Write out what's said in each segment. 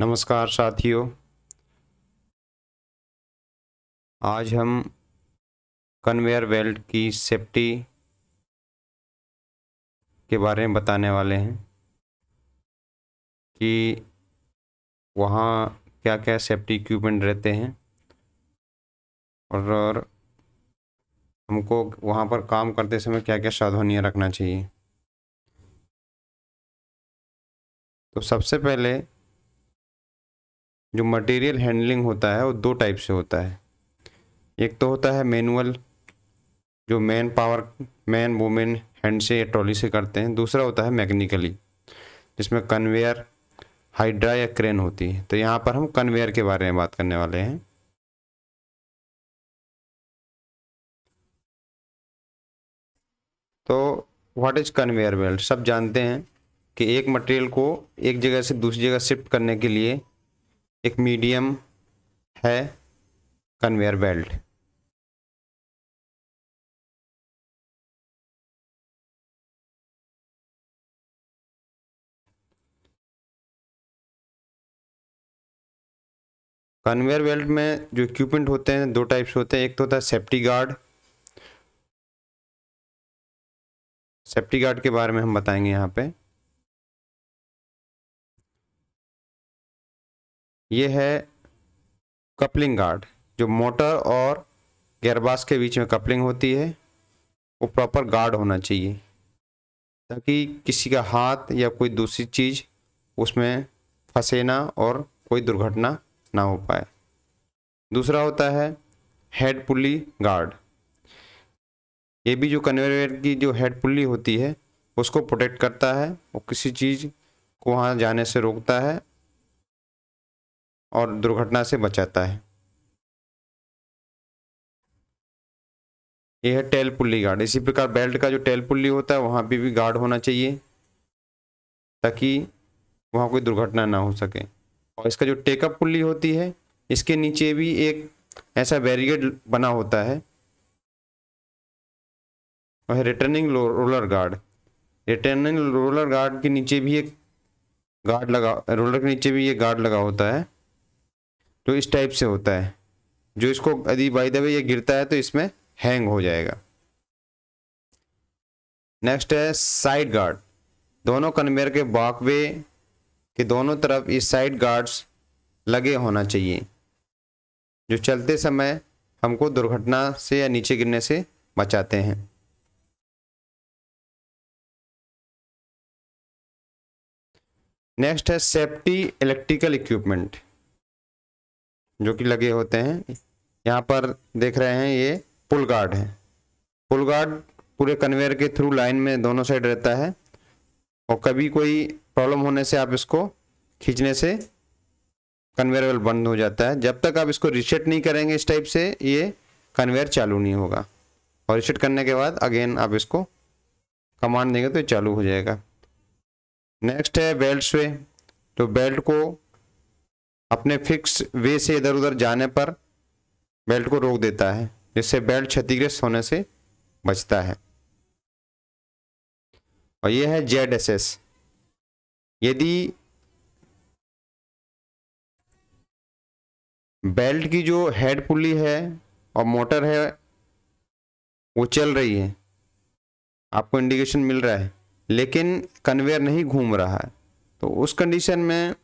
नमस्कार साथियों। आज हम कन्वेयर बेल्ट की सेफ्टी के बारे में बताने वाले हैं कि वहाँ क्या क्या सेफ्टी इक्विपमेंट रहते हैं और हमको वहाँ पर काम करते समय क्या क्या सावधानियाँ रखना चाहिए। तो सबसे पहले जो मटेरियल हैंडलिंग होता है, वो दो टाइप से होता है। एक तो होता है मैनुअल जो man power man women hand से या ट्रॉली से करते हैं। दूसरा होता है मैकेनिकली जिसमें कन्वेयर हाइड्रा या क्रेन होती है। तो यहाँ पर हम कन्वेयर के बारे में बात करने वाले हैं। तो व्हाट इज़ कन्वेयर बेल्ट सब जानते हैं कि एक मटेरियल को एक जगह से दूसरी जगह शिफ्ट करने के लिए एक मीडियम है कन्वेयर बेल्ट। कन्वेयर बेल्ट में जो इक्विपमेंट होते हैं, दो टाइप्स होते हैं। एक तो होता है सेफ्टी गार्ड सेफ्टी गार्ड के बारे में हम बताएँगे यहाँ पे। ये है कपलिंग गार्ड, जो मोटर और गेयरबास के बीच में कपलिंग होती है, वो प्रॉपर गार्ड होना चाहिए, ताकि किसी का हाथ या कोई दूसरी चीज़ उसमें फंसे ना और कोई दुर्घटना ना हो पाए। दूसरा होता है हेड पुली गार्ड। ये भी जो कन्वेयर की जो हेड पुली होती है, उसको प्रोटेक्ट करता है, वो किसी चीज़ को वहाँ जाने से रोकता है और दुर्घटना से बचाता है। यह है टेल पुल्ली गार्ड। इसी प्रकार बेल्ट का जो टेल पुल्ली होता है, वहाँ पे भी गार्ड होना चाहिए, ताकि वहाँ कोई दुर्घटना ना हो सके। और इसका जो टेकअप पुल्ली होती है, इसके नीचे भी एक ऐसा बैरिकेड बना होता है और returning roller guard. Returning roller guard के नीचे भी एक गार्ड लगा, रोलर के नीचे भी ये गार्ड लगा होता है। जो इस टाइप से होता है। जो इसको यदि बाई दबे ये गिरता है तो इसमें हैंग हो जाएगा। नेक्स्ट है साइड गार्ड दोनों कन्वेयर के बाकवे के दोनों तरफ़ इस साइड गार्ड्स लगे होना चाहिए। जो चलते समय हमको दुर्घटना से या नीचे गिरने से बचाते हैं। नेक्स्ट है सेफ्टी इलेक्ट्रिकल इक्विपमेंट जो कि लगे होते हैं। यहाँ पर देख रहे हैं, ये पुल गार्ड है। पुल गार्ड पूरे कन्वेयर के थ्रू लाइन में दोनों साइड रहता है और कभी कोई प्रॉब्लम होने से आप इसको खींचने से कन्वेयर बेल्ट बंद हो जाता है। जब तक आप इसको रिसेट नहीं करेंगे इस टाइप से, ये कन्वेयर चालू नहीं होगा और रिसेट करने के बाद अगेन आप इसको कमांड देंगे तो ये चालू हो जाएगा। नेक्स्ट है बेल्ट स्वे तो बेल्ट को अपने फिक्स वे से इधर उधर जाने पर बेल्ट को रोक देता है, जिससे बेल्ट क्षतिग्रस्त होने से बचता है। और यह है जेड एस एस। यदि बेल्ट की जो हेड पुली है और मोटर है, वो चल रही है। आपको इंडिकेशन मिल रहा है, लेकिन कन्वेयर नहीं घूम रहा है। तो उस कंडीशन में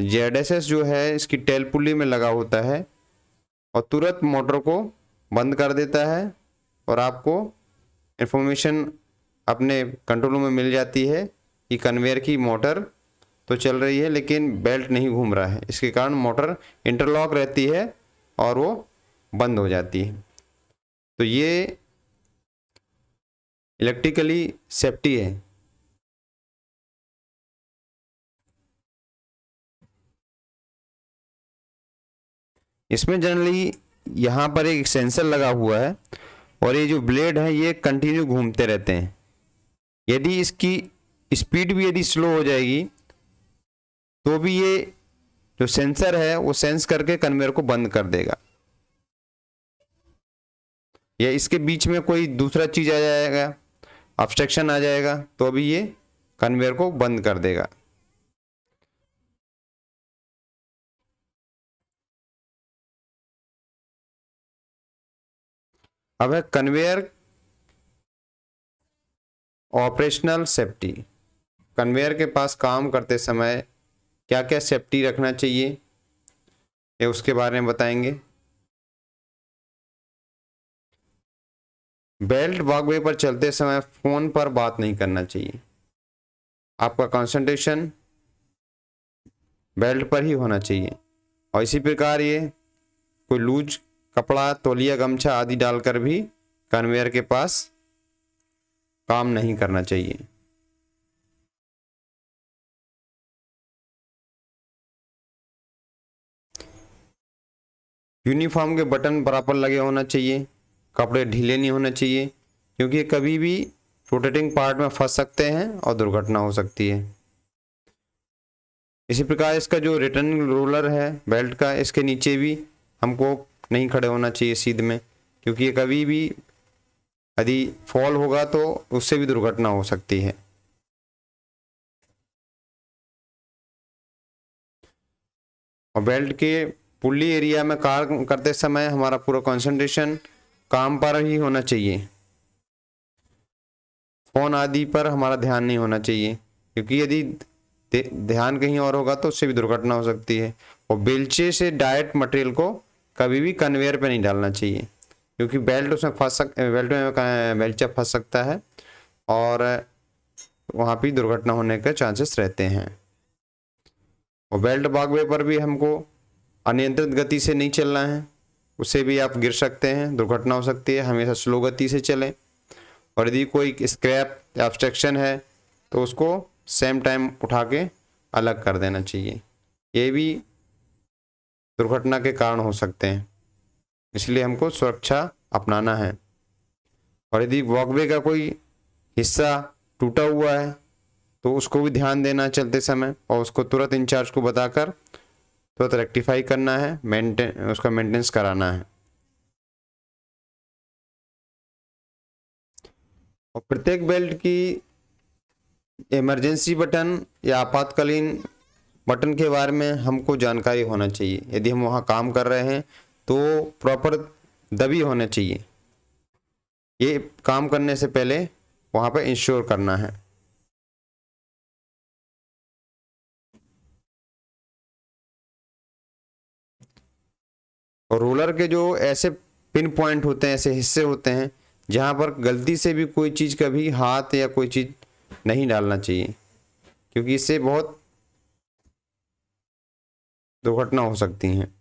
जेड जो है, इसकी टेल पुली में लगा होता है और तुरंत मोटर को बंद कर देता है और आपको इन्फॉर्मेशन अपने कंट्रोल में मिल जाती है कि कन्वेयर की मोटर तो चल रही है, लेकिन बेल्ट नहीं घूम रहा है। इसके कारण मोटर इंटरलॉक रहती है और वो बंद हो जाती है। तो ये इलेक्ट्रिकली सेफ्टी है। इसमें जनरली यहाँ पर एक सेंसर लगा हुआ है और ये जो ब्लेड है, ये कंटिन्यू घूमते रहते हैं। यदि इसकी स्पीड भी यदि स्लो हो जाएगी तो भी ये जो सेंसर है, वो सेंस करके कन्वेयर को बंद कर देगा। या इसके बीच में कोई दूसरा चीज़ आ जाएगा ऑब्स्ट्रक्शन आ जाएगा तो अभी ये कन्वेयर को बंद कर देगा। अब है कन्वेयर ऑपरेशनल सेफ्टी कन्वेयर के पास काम करते समय क्या क्या सेफ्टी रखना चाहिए? ये उसके बारे में बताएँगे। बेल्ट वॉकवे पर चलते समय फ़ोन पर बात नहीं करना चाहिए। आपका कंसंट्रेशन बेल्ट पर ही होना चाहिए। और इसी प्रकार ये कोई लूज कपड़ा, तोलिया, गमछा आदि डालकर भी कन्वेयर के पास काम नहीं करना चाहिए। यूनिफॉर्म के बटन बराबर लगे होना चाहिए, कपड़े ढीले नहीं होने चाहिए, क्योंकि कभी भी रोटेटिंग पार्ट में फंस सकते हैं और दुर्घटना हो सकती है। इसी प्रकार इसका जो रिटर्न रोलर है, बेल्ट का, इसके नीचे भी हमको नहीं खड़े होना चाहिए सीध में, क्योंकि ये कभी भी यदि फॉल होगा तो उससे भी दुर्घटना हो सकती है। और बेल्ट के पुल्ली एरिया में कार करते समय हमारा पूरा कंसंट्रेशन काम पर ही होना चाहिए। फ़ोन आदि पर हमारा ध्यान नहीं होना चाहिए, क्योंकि यदि ध्यान कहीं और होगा तो उससे भी दुर्घटना हो सकती है। और बेलचे से डायरेक्ट मटेरियल को कभी भी कन्वेयर पे नहीं डालना चाहिए, क्योंकि बेल्ट उसमें फंस सक बेल्ट में बेल्चा फंस सकता है और वहाँ पर दुर्घटना होने के चांसेस रहते हैं। और बेल्ट बागवे पर भी हमको अनियंत्रित गति से नहीं चलना है, उसे भी आप गिर सकते हैं, दुर्घटना हो सकती है, हमेशा स्लो गति से चलें। और यदि कोई स्क्रैप या ऑब्स्ट्रक्शन है तो उसको सेम टाइम उठा के अलग कर देना चाहिए। ये भी दुर्घटना के कारण हो सकते हैं। इसलिए हमको सुरक्षा अपनाना है। और यदि वॉकवे का कोई हिस्सा टूटा हुआ है तो उसको भी ध्यान देना चलते समय और उसको तुरंत इंचार्ज को बताकर तुरंत रेक्टिफाई करना है, मेंटेन, उसका मेंटेनेंस कराना है। और प्रत्येक बेल्ट की इमरजेंसी बटन या आपातकालीन बटन के बारे में हमको जानकारी होना चाहिए। यदि हम वहाँ काम कर रहे हैं तो प्रॉपर दबी होना चाहिए। ये काम करने से पहले वहाँ पर इंश्योर करना है। और रोलर के जो ऐसे पिन पॉइंट होते हैं, ऐसे हिस्से होते हैं, जहाँ पर गलती से भी कोई चीज़ कभी हाथ या कोई चीज़ नहीं डालना चाहिए, क्योंकि इससे बहुत दुर्घटना हो सकती हैं।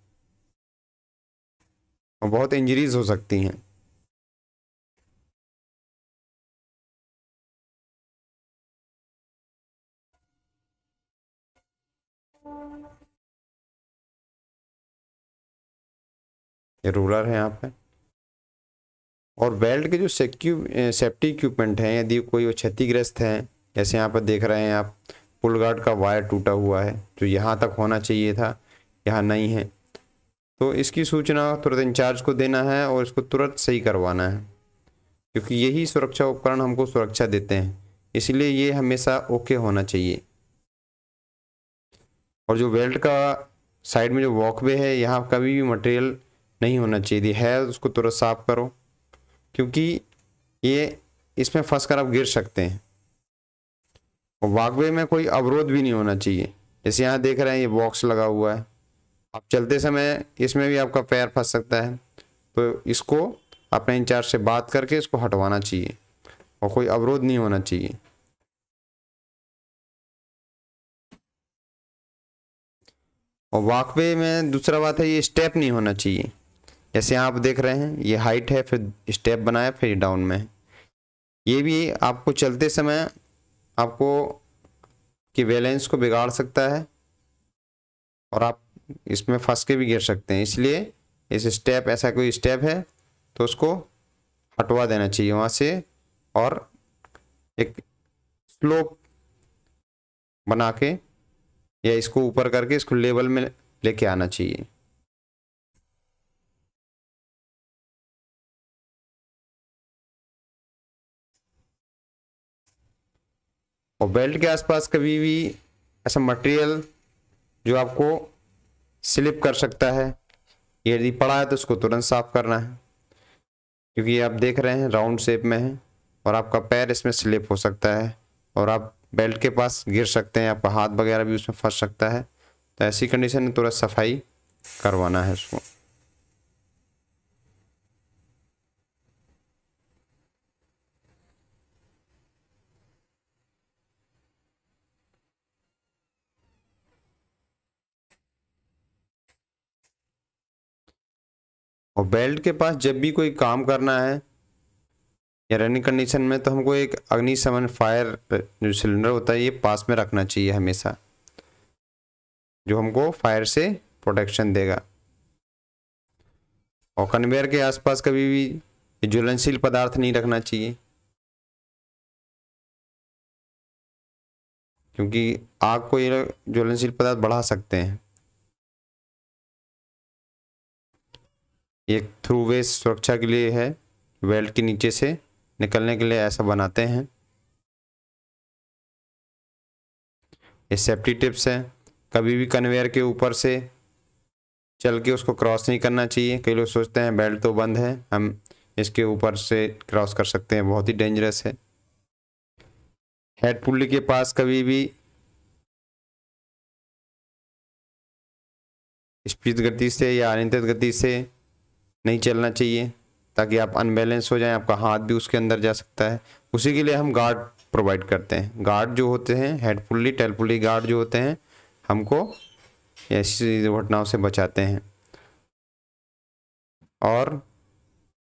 और बहुत इंजरीज हो सकती हैं। ये रूलर है यहाँ पे और बेल्ट के जो सेक्यू सेफ्टी इक्विपमेंट हैं, यदि कोई क्षतिग्रस्त है, जैसे यहाँ पर देख रहे हैं आप पुल गार्ड का वायर टूटा हुआ है जो यहाँ तक होना चाहिए था। यहाँ नहीं है। तो इसकी सूचना तुरंत इंचार्ज को देना है और इसको तुरंत सही करवाना है, क्योंकि यही सुरक्षा उपकरण हमको सुरक्षा देते हैं। इसलिए ये हमेशा ओके होना चाहिए। और जो बेल्ट का साइड में जो वॉकवे है, यहाँ कभी भी मटेरियल नहीं होना चाहिए। है, उसको तुरंत साफ़ करो, क्योंकि ये इसमें फंस कर आप गिर सकते हैं। और वॉकवे में कोई अवरोध भी नहीं होना चाहिए। जैसे यहाँ देख रहे हैं, ये बॉक्स लगा हुआ है। आप चलते समय इसमें भी आपका पैर फंस सकता है। तो इसको अपने इंचार्ज से बात करके इसको हटवाना चाहिए और कोई अवरोध नहीं होना चाहिए। और वॉकवे में दूसरा बात है, ये स्टेप नहीं होना चाहिए। जैसे आप देख रहे हैं, ये हाइट है, फिर स्टेप बनाया, फिर डाउन में है। ये भी आपको चलते समय आपको कि बैलेंस को बिगाड़ सकता है और आप इसमें फंस के भी गिर सकते हैं। इसलिए इस स्टेप ऐसा कोई स्टेप है तो उसको हटवा देना चाहिए वहाँ से और एक स्लोप बना के या इसको ऊपर करके इसको लेवल में लेके आना चाहिए। और बेल्ट के आसपास कभी भी ऐसा मटेरियल जो आपको स्लिप कर सकता है। यदि पड़ा है तो उसको तुरंत साफ़ करना है। क्योंकि आप देख रहे हैं, राउंड शेप में है और आपका पैर इसमें स्लिप हो सकता है और आप बेल्ट के पास गिर सकते हैं, आपका हाथ वगैरह भी उसमें फंस सकता है। तो ऐसी कंडीशन में तुरंत सफ़ाई करवाना है उसको और बेल्ट के पास जब भी कोई काम करना है, या रनिंग कंडीशन में तो हमको एक अग्निशमन फायर जो सिलेंडर होता है, ये पास में रखना चाहिए हमेशा। जो हमको फायर से प्रोटेक्शन देगा। और कन्वेयर के आसपास कभी भी ज्वलनशील पदार्थ नहीं रखना चाहिए। क्योंकि आग को ये ज्वलनशील पदार्थ बढ़ा सकते हैं। एक थ्रू वे सुरक्षा के लिए है वेल्ट के नीचे से निकलने के लिए ऐसा बनाते हैं। ये सेफ्टी टिप्स हैं। कभी भी कन्वेयर के ऊपर से चल के उसको क्रॉस नहीं करना चाहिए। कई लोग सोचते हैं बेल्ट तो बंद है, हम इसके ऊपर से क्रॉस कर सकते हैं, बहुत ही डेंजरस है। हेड पुल्ली के पास कभी भी स्पीड गति से या अनियंत्रित गति से नहीं चलना चाहिए, ताकि आप अनबैलेंस हो जाए, आपका हाथ भी उसके अंदर जा सकता है। उसी के लिए हम गार्ड प्रोवाइड करते हैं। गार्ड जो होते हैं head pulley tail pulley guard जो होते हैं, हमको ऐसी दुर्घटनाओं से बचाते हैं। और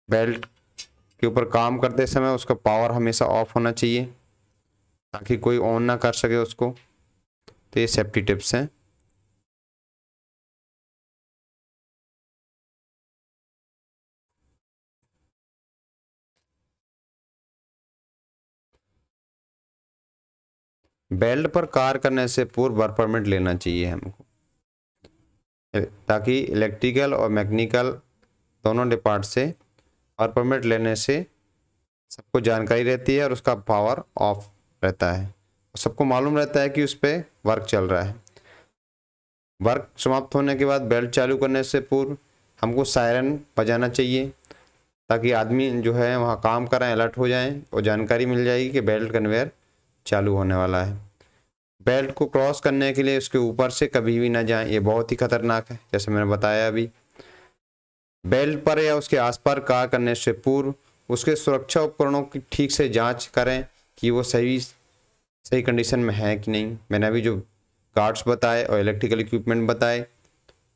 बेल्ट के ऊपर काम करते समय उसका पावर हमेशा ऑफ़ होना चाहिए, ताकि कोई ऑन ना कर सके उसको। तो ये सेफ्टी टिप्स हैं। बेल्ट पर कार करने से पूर्व वर्क परमिट लेना चाहिए हमको। ताकि इलेक्ट्रिकल और मैकेनिकल दोनों डिपार्ट से वर्क परमिट लेने से सबको जानकारी रहती है और उसका पावर ऑफ़ रहता है। सबको मालूम रहता है कि उस पर वर्क चल रहा है। वर्क समाप्त होने के बाद बेल्ट चालू करने से पूर्व हमको सायरन बजाना चाहिए, ताकि आदमी जो है वहाँ काम कर अलर्ट हो जाएँ और जानकारी मिल जाएगी कि बेल्ट कन्वेयर चालू होने वाला है। बेल्ट को क्रॉस करने के लिए उसके ऊपर से कभी भी ना जाएँ, ये बहुत ही खतरनाक है, जैसे मैंने बताया अभी। बेल्ट पर या उसके आसपास कार करने से पूर्व उसके सुरक्षा उपकरणों की ठीक से जाँच करें कि वो सही सही कंडीशन में है कि नहीं। मैंने अभी जो गार्ड्स बताए और इलेक्ट्रिकल इक्विपमेंट बताए,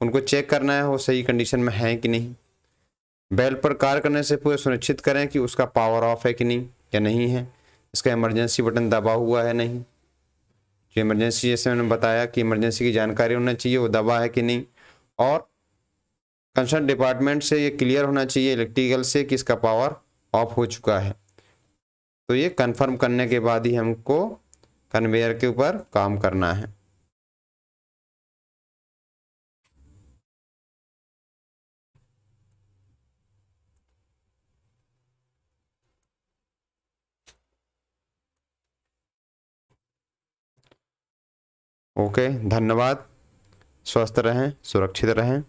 उनको चेक करना है वो सही कंडीशन में है कि नहीं। बेल्ट पर कार करने से पूरे सुनिश्चित करें कि उसका पावर ऑफ़ है कि नहीं, या नहीं है। इसका इमरजेंसी बटन दबा हुआ है नहीं? जो इमरजेंसी जैसे मैंने बताया कि इमरजेंसी की जानकारी होना चाहिए, वो दबा है कि नहीं? और कंसर्न डिपार्टमेंट से ये क्लियर होना चाहिए इलेक्ट्रिकल से कि इसका पावर ऑफ़ हो चुका है। तो ये कंफर्म करने के बाद ही हमको कन्वेयर के ऊपर काम करना है। ओके धन्यवाद। स्वस्थ रहें सुरक्षित रहें।